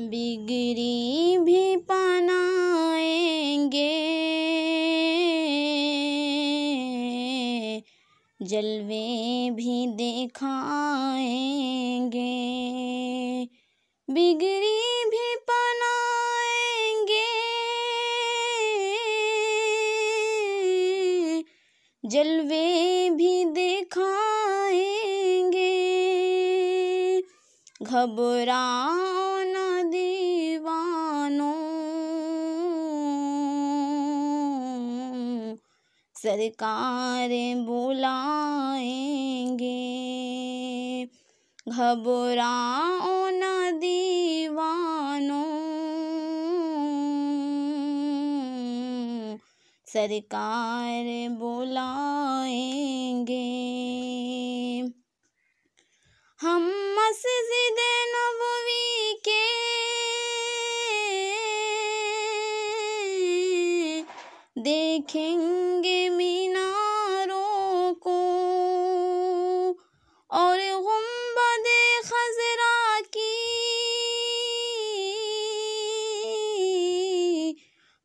बिगड़ी भी पनाएँगे। जलवे भी दिखाएँगे। बिगड़ी भी पनाएँगे। जलवे भी दिखाएँगे। घबराओ न दीवानों। सरकार बुलाएँगे। घबराओ न दीवानों। सरकार बुलाएँगे। हम देखेंगे मीनारों को। और गुंबद खजरा की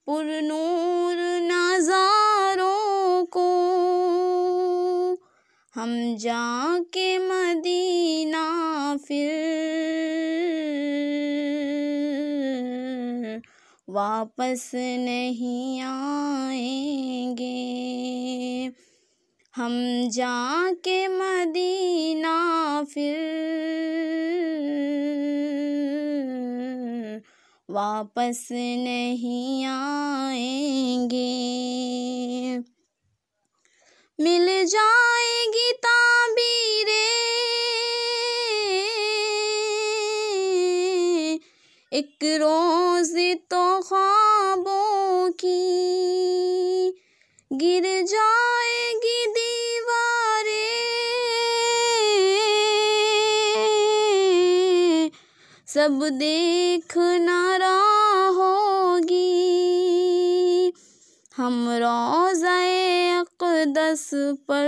पुरनूर नज़ारों को। हम जाके मदीना फिर वापस नहीं आएँगे। हम जाके मदीना फिर वापस नहीं आएँगे। मिल जाएगी ताबीरें। एक रोज गिर जाएगी दीवारें। सब देख नारा होगी। हम रोज़ाए अक़दस पर।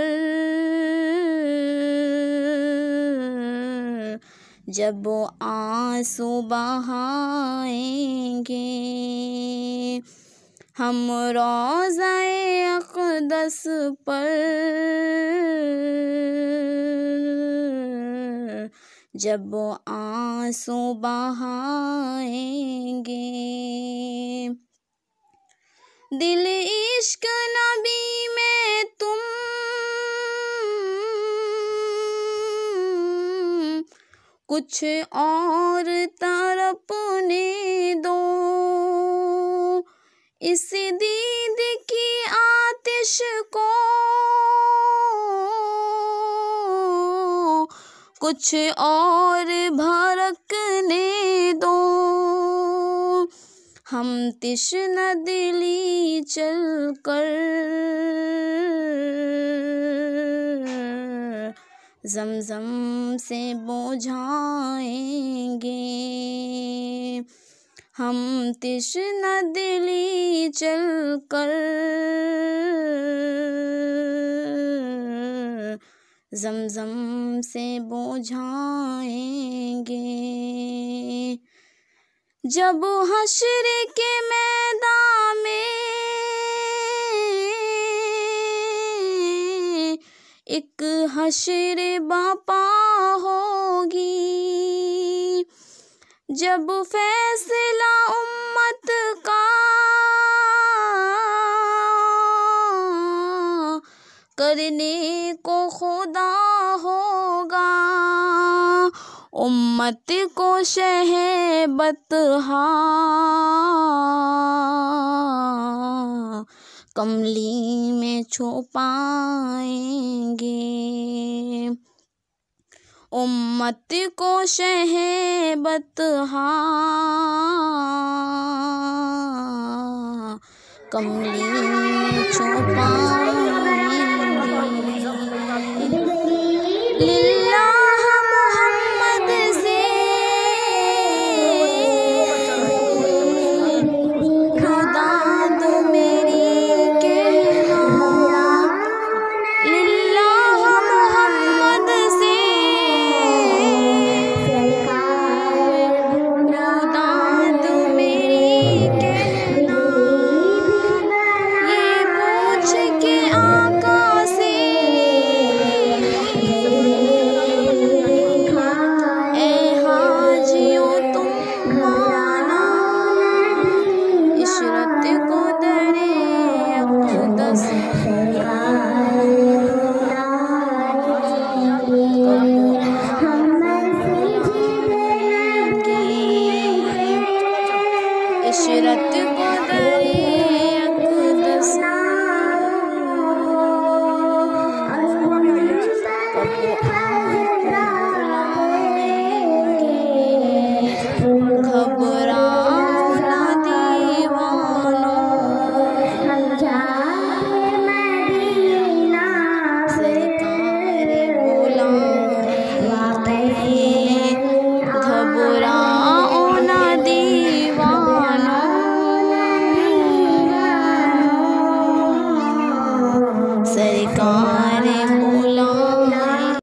जब आँसू बहाएँगे हम रोज़ाए अक़दस पर। जब आँसू बहाएँगे, दिल इश्क नबी में तुम। कुछ और तरपने दो। इस दीद की आतिश को कुछ और भड़कने दो। हम तिश्न दिली चल कर जमजम से बुझाएँगे। हम तिश्न दिली चल कर जमजम से बुझाएँगे। जब हशर के मैदान में एक हश्र बापा होगी जब फैसला उम्मत का करने को खुदा होगा, उम्मत को शह बतहा कमली में छुपाएँगे। उम्मत को शहबत कमली में छुपाएँगे